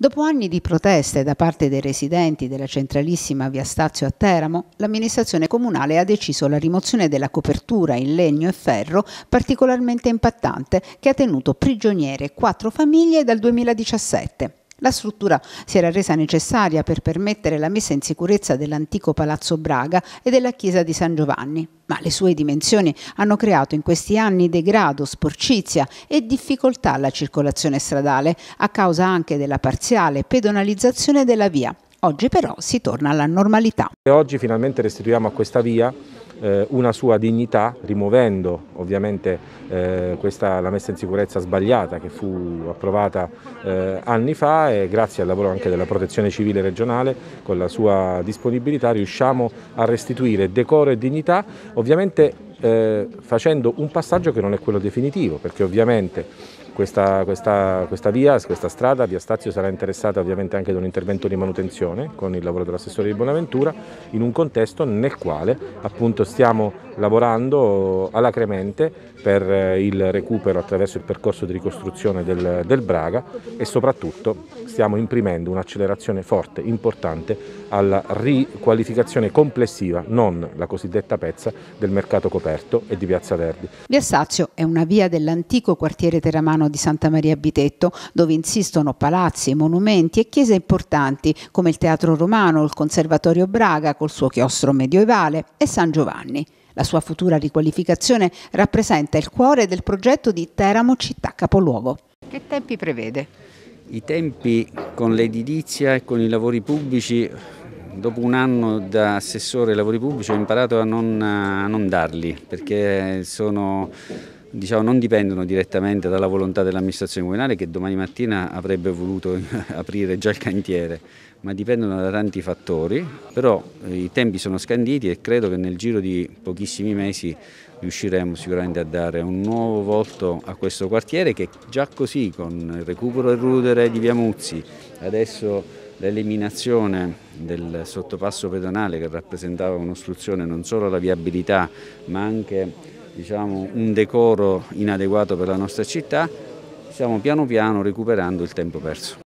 Dopo anni di proteste da parte dei residenti della centralissima via Stazio a Teramo, l'amministrazione comunale ha deciso la rimozione della copertura in legno e ferro particolarmente impattante che ha tenuto prigioniere quattro famiglie dal 2017. La struttura si era resa necessaria per permettere la messa in sicurezza dell'antico Palazzo Braga e della chiesa di San Giovanni, ma le sue dimensioni hanno creato in questi anni degrado, sporcizia e difficoltà alla circolazione stradale, a causa anche della parziale pedonalizzazione della via. Oggi però si torna alla normalità. Oggi finalmente restituiamo a questa via eh, una sua dignità, rimuovendo ovviamente eh, questa, la messa in sicurezza sbagliata che fu approvata eh, anni fa e grazie al lavoro anche della protezione civile regionale con la sua disponibilità riusciamo a restituire decoro e dignità, ovviamente eh, facendo un passaggio che non è quello definitivo, perché ovviamente questa, questa, questa, via, questa strada, via Stazio, sarà interessata ovviamente anche da un intervento di manutenzione con il lavoro dell'assessore di Bonaventura in un contesto nel quale appunto stiamo lavorando alacremente per eh, il recupero attraverso il percorso di ricostruzione del, del Braga e soprattutto stiamo imprimendo un'accelerazione forte, importante alla riqualificazione complessiva, non la cosiddetta pezza, del mercato coperto e di Piazza Verdi. Via Stazio è una via dell'antico quartiere teramano di Santa Maria Bitetto, dove insistono palazzi, monumenti e chiese importanti come il Teatro Romano, il Conservatorio Braga col suo chiostro medievale e San Giovanni. La sua futura riqualificazione rappresenta il cuore del progetto di Teramo città capoluogo. Che tempi prevede? I tempi con l'edilizia e con i lavori pubblici dopo un anno da assessore ai lavori pubblici ho imparato a non, a non darli perché sono diciamo, non dipendono direttamente dalla volontà dell'amministrazione comunale che domani mattina avrebbe voluto aprire già il cantiere, ma dipendono da tanti fattori, però eh, i tempi sono scanditi e credo che nel giro di pochissimi mesi riusciremo sicuramente a dare un nuovo volto a questo quartiere che già così con il recupero del rudere di Via Muzzi, adesso l'eliminazione del sottopasso pedonale che rappresentava un'ostruzione non solo alla viabilità ma anche diciamo, un decoro inadeguato per la nostra città, stiamo piano piano recuperando il tempo perso.